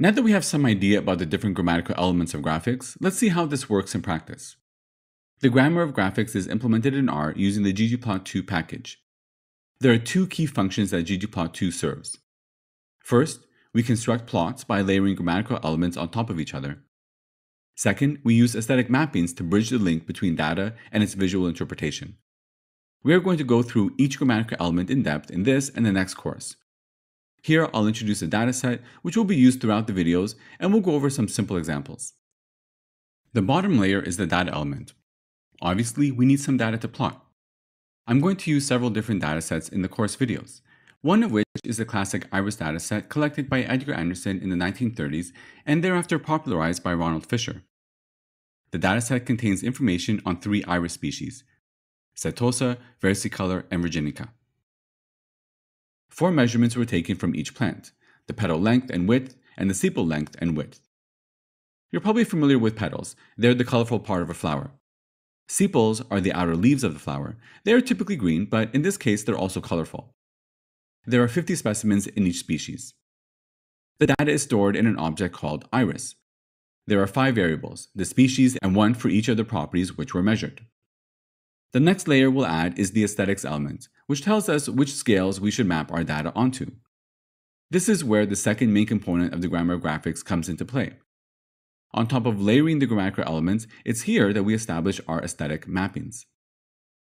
Now that we have some idea about the different grammatical elements of graphics, let's see how this works in practice. The grammar of graphics is implemented in R using the ggplot2 package. There are two key functions that ggplot2 serves. First, we construct plots by layering grammatical elements on top of each other. Second, we use aesthetic mappings to bridge the link between data and its visual interpretation. We are going to go through each grammatical element in depth in this and the next course. Here, I'll introduce a dataset which will be used throughout the videos, and we'll go over some simple examples. The bottom layer is the data element. Obviously, we need some data to plot. I'm going to use several different datasets in the course videos, one of which is the classic iris dataset collected by Edgar Anderson in the 1930s and thereafter popularized by Ronald Fisher. The dataset contains information on three iris species, Setosa, versicolor, and virginica. Four measurements were taken from each plant, the petal length and width, and the sepal length and width. You're probably familiar with petals. They're the colorful part of a flower. Sepals are the outer leaves of the flower. They are typically green, but in this case, they're also colorful. There are 50 specimens in each species. The data is stored in an object called iris. There are five variables, the species and one for each of the properties which were measured. The next layer we'll add is the aesthetics element, which tells us which scales we should map our data onto. This is where the second main component of the grammar of graphics comes into play. On top of layering the grammatical elements, it's here that we establish our aesthetic mappings.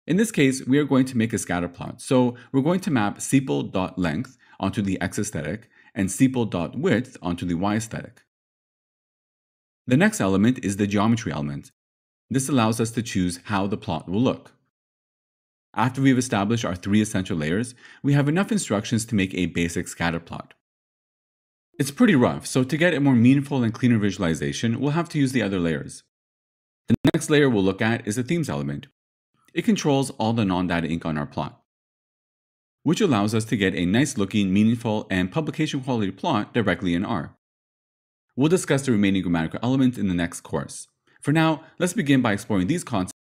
In this case, we are going to make a scatter plot, so we're going to map sepal.length onto the x aesthetic and sepal.width onto the y aesthetic. The next element is the geometry element. This allows us to choose how the plot will look. After we've established our three essential layers, we have enough instructions to make a basic scatter plot. It's pretty rough, so to get a more meaningful and cleaner visualization, we'll have to use the other layers. The next layer we'll look at is the themes element. It controls all the non-data ink on our plot, which allows us to get a nice looking, meaningful, and publication quality plot directly in R. We'll discuss the remaining grammatical elements in the next course. For now, let's begin by exploring these concepts